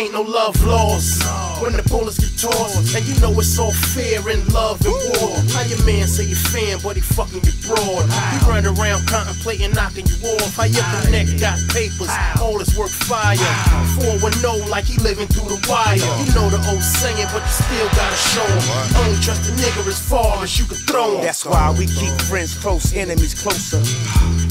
ain't no love lost. When the bullets get tossed, and you know it's all fear and love and war. How your man say you fan, but he fucking you broad. He run around contemplating knocking you off. How your connect got papers, all his work fire. 410 like he living through the wire. You know the old saying, but you still gotta show him. Only trust a nigga as far as you can throw him. That's why we keep friends close, enemies closer.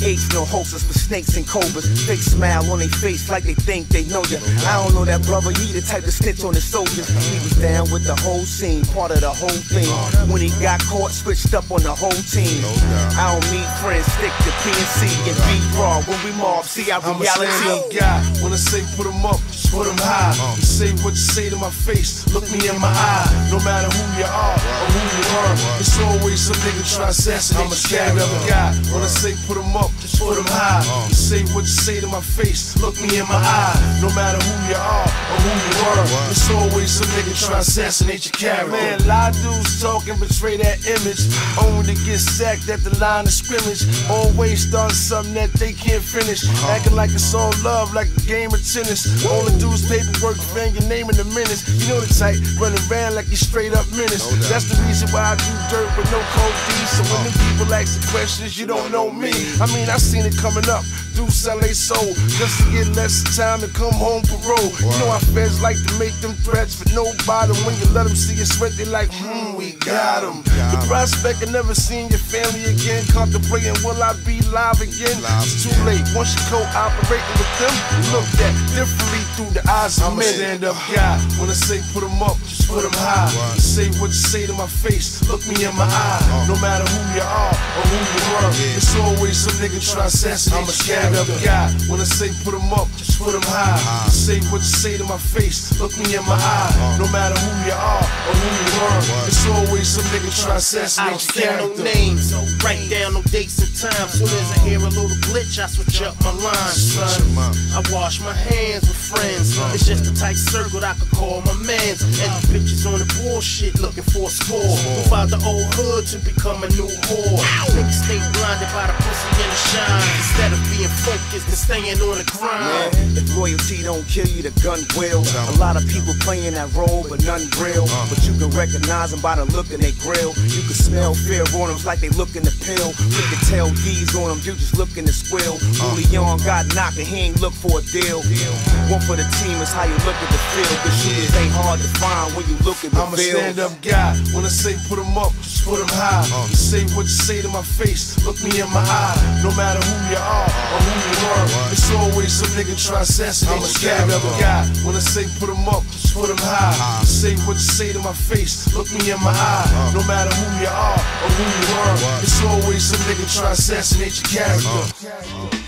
Apes no hostess for snakes and cobras. Fake smile on their face like they think they know ya. I don't know that brother, he the type to snitch on his He was down with the whole scene, part of the whole thing. When he got caught, switched up on the whole team. I don't need friends, stick to PNC and be raw when we mob. See our I'm a stand up reality. guy. When I say put 'em up, just put 'em high. Uh. You say what you say to my face, look me in my eye. No matter who you are or who you are, it's always some nigga try to assassinate. I'm a stand up guy. When I say put 'em up, just put put 'em high. Uh. You say what you say to my face, look me in my eye. No matter who you are or who you are, it's always some nigga try assassinate your character. Man, lie dudes talk and betray that image. Only to get sacked at the line of scrimmage. Always start something that they can't finish. Uh-huh. Acting like it's all love, like a game of tennis. All the dudes paperwork, fan your name in the minutes. You know the type, running around like you straight up menace. That's the reason why I do dirt with no code D. So when the people ask the questions, you don't know me. I mean, I seen it coming up. Sell they soul just to get less time to come home parole. You know how feds like to make them threats for nobody. When you let them see you sweat, they like, hmm, we got them. The prospect of never seeing your family again, contemplating, will I be live again? It's too late. Once you co-operating with them, you looked at differently through the eyes of I'm a men. stand-up guy. When I say put 'em up, just put 'em high. You say what you say to my face, look me in my eye. No matter who you are or who you are, it's always some nigga try to assassinate. I'm a stand-up guy. When I say put 'em up, just put 'em high. You say what you say to my face, look me in my eye. No matter who you are or who you are, it's always some nigga try I assassinate don't your say no names, write down no dates and times. Soon as I hear a little glitch, I switch up my lines, son. I wash my hands with friends. Uh-huh. It's just a tight circle that I could call my mans. And the bitches on the bullshit looking for a score. Move out the old hood to become a new whore. Niggas stay blinded by the pussy and the shine. Instead of being focused and staying on the grind. Man, if loyalty don't kill you, the gun will. A lot of people playing that role, but none real. Uh. But you can recognize them by the look in their grill. You can smell fear on them like they looking to pill. You can tell D's on them, you just looking to squill. Uh. Julian got knocked and he ain't look for a deal. One for the team is how you look at the field. Cause shooters ain't hard to find when you look at the I'm a stand up guy. When I say put 'em up, just put 'em high. Uh. You say what you say to my face, look me in my eye. No matter who you are or who you are, it's always some nigga try assassinate. I'm a stand up guy. When I say put 'em up, just put 'em high. You say what you say to my face, look me in my eye. Uh. No matter who you are or who you are, it's always some nigga try assassinate your character. Uh. Uh.